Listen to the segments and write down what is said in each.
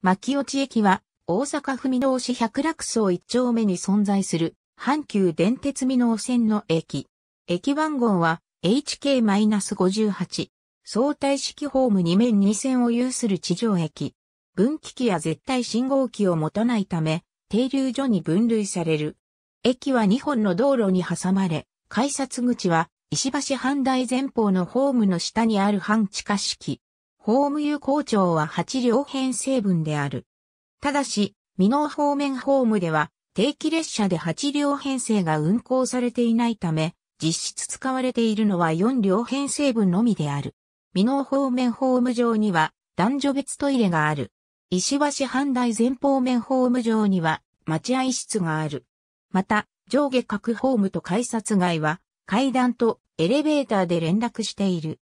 牧落駅は大阪府箕面市百楽荘一丁目に存在する阪急電鉄箕面線の駅。駅番号は HK-58。相対式ホーム2面2線を有する地上駅。分岐器や絶対信号機を持たないため、停留所に分類される。駅は2本の道路に挟まれ、改札口は石橋阪大前方のホームの下にある半地下式。ホーム有効庁は8両編成分である。ただし、未納方面ホームでは定期列車で8両編成が運行されていないため、実質使われているのは4両編成分のみである。未納方面ホーム上には男女別トイレがある。石橋阪大前方面ホーム上には待合室がある。また、上下各ホームと改札外は階段とエレベーターで連絡している。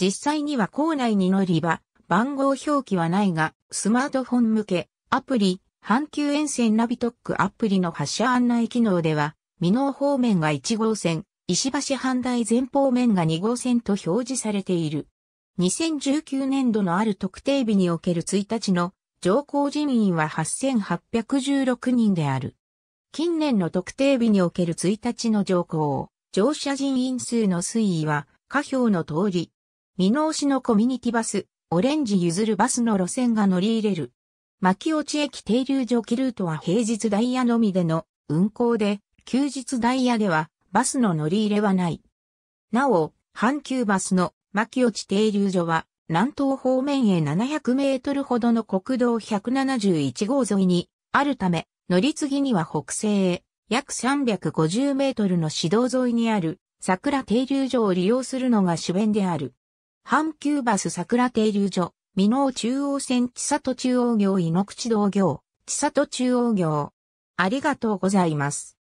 実際には構内に乗り場、番号表記はないが、スマートフォン向け、アプリ、阪急沿線ナビトックアプリの発車案内機能では、未納方面が1号線、石橋阪大前方面が2号線と表示されている。2019年度のある特定日における1日の乗降人員は8816人である。近年の特定日における1日の乗降、乗車人員数の推移は下表の通り、見直しのコミュニティバス、オレンジ譲るバスの路線が乗り入れる。牧落駅停留所キルートは平日ダイヤのみでの運行で、休日ダイヤではバスの乗り入れはない。なお、阪急バスの牧落停留所は南東方面へ700メートルほどの国道171号沿いにあるため、乗り継ぎには北西へ約350メートルの市道沿いにある桜停留所を利用するのが主弁である。阪急バス桜停留所、美濃中央線千里中央行井の口道行、千里中央行。ありがとうございます。